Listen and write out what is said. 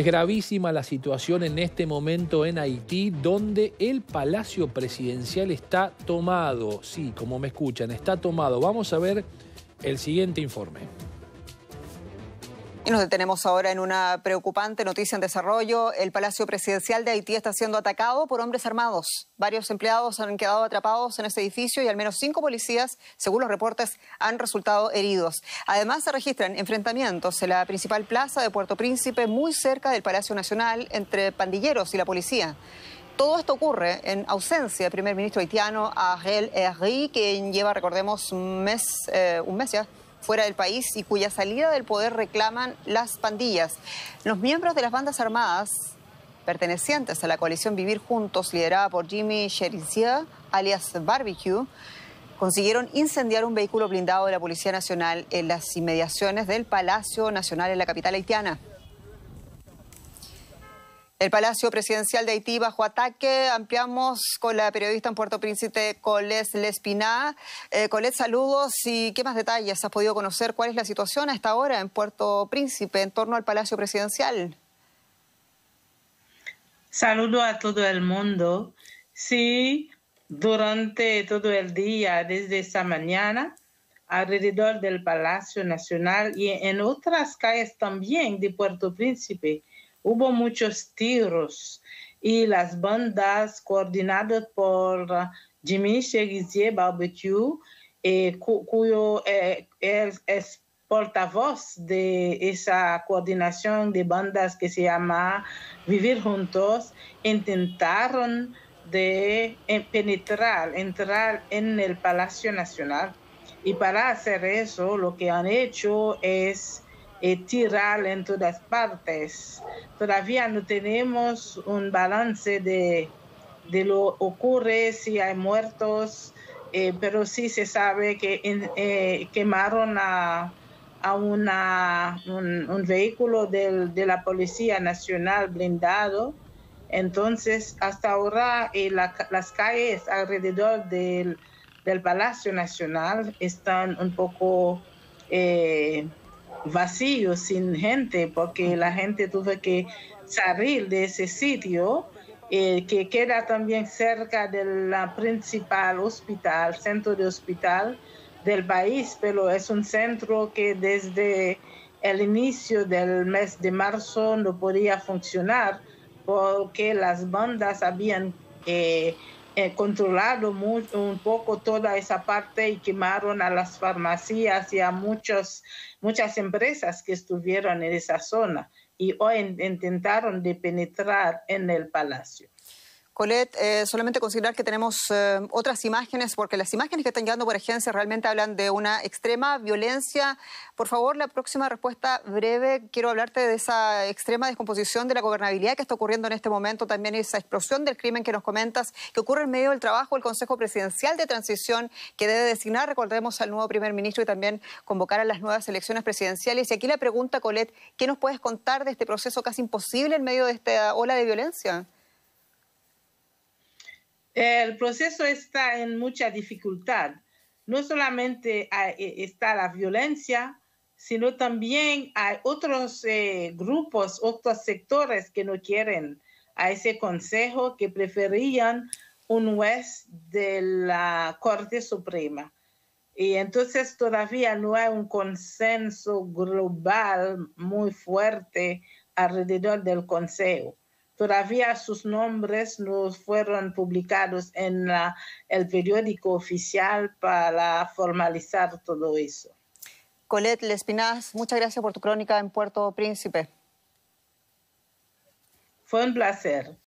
Es gravísima la situación en este momento en Haití, donde el Palacio Presidencial está tomado. Sí, como me escuchan, está tomado. Vamos a ver el siguiente informe. Y nos detenemos ahora en una preocupante noticia en desarrollo. El Palacio Presidencial de Haití está siendo atacado por hombres armados. Varios empleados han quedado atrapados en ese edificio y al menos cinco policías, según los reportes, han resultado heridos. Además, se registran enfrentamientos en la principal plaza de Puerto Príncipe, muy cerca del Palacio Nacional, entre pandilleros y la policía. Todo esto ocurre en ausencia del primer ministro haitiano Ariel Henry, quien lleva, recordemos, un mes, eh, un mes ya fuera del país y cuya salida del poder reclaman las pandillas. Los miembros de las bandas armadas pertenecientes a la coalición Vivir Juntos, liderada por Jimmy Cherizier, alias Barbecue, consiguieron incendiar un vehículo blindado de la Policía Nacional en las inmediaciones del Palacio Nacional en la capital haitiana. El Palacio Presidencial de Haití bajo ataque. Ampliamos con la periodista en Puerto Príncipe, Colette Lespiná. Eh, Colette, saludos y qué más detalles has podido conocer. ¿Cuál es la situación a esta hora en Puerto Príncipe en torno al Palacio Presidencial? Saludo a todo el mundo. Sí, durante todo el día, desde esta mañana, alrededor del Palacio Nacional y en otras calles también de Puerto Príncipe, hubo muchos tiros y las bandas coordinadas por Jimmy Cherizier Barbecue, eh, cuyo eh, es, portavoz de esa coordinación de bandas que se llama Vivir Juntos, intentaron de eh, penetrar, entrar en el Palacio Nacional. Y para hacer eso, lo que han hecho es eh, tirar en todas partes. Todavía no tenemos un balance de, de lo ocurre, si hay muertos, eh, pero sí se sabe que eh, quemaron a, a una, un, vehículo de la Policía Nacional blindado. Entonces, hasta ahora las calles alrededor del, del, Palacio Nacional están un poco vacío, sin gente, porque la gente tuvo que salir de ese sitio, eh, que queda también cerca del principal hospital, centro de hospital del país, pero es un centro que desde el inicio del mes de marzo no podía funcionar porque las bandas habían eh, eh, controlado un poco toda esa parte y quemaron a las farmacias y a muchos, muchas empresas que estuvieron en esa zona y hoy intentaron de penetrar en el palacio. Colette, eh, solamente considerar que tenemos eh, otras imágenes, porque las imágenes que están llegando por agencia realmente hablan de una extrema violencia. Por favor, la próxima respuesta breve. Quiero hablarte de esa extrema descomposición de la gobernabilidad que está ocurriendo en este momento, también esa explosión del crimen que nos comentas, que ocurre en medio del trabajo del Consejo Presidencial de Transición, que debe designar, recordemos, al nuevo primer ministro y también convocar a las nuevas elecciones presidenciales. Y aquí la pregunta, Colette, ¿qué nos puedes contar de este proceso casi imposible en medio de esta ola de violencia? El proceso está en mucha dificultad. No solamente eh, está la violencia, sino también hay otros eh, grupos, otros sectores que no quieren a ese consejo, que preferían un juez de la Corte Suprema. Y entonces todavía no hay un consenso global muy fuerte alrededor del consejo. Todavía sus nombres no fueron publicados en el periódico oficial para formalizar todo eso. Colette Lespinaz, muchas gracias por tu crónica en Puerto Príncipe. Fue un placer.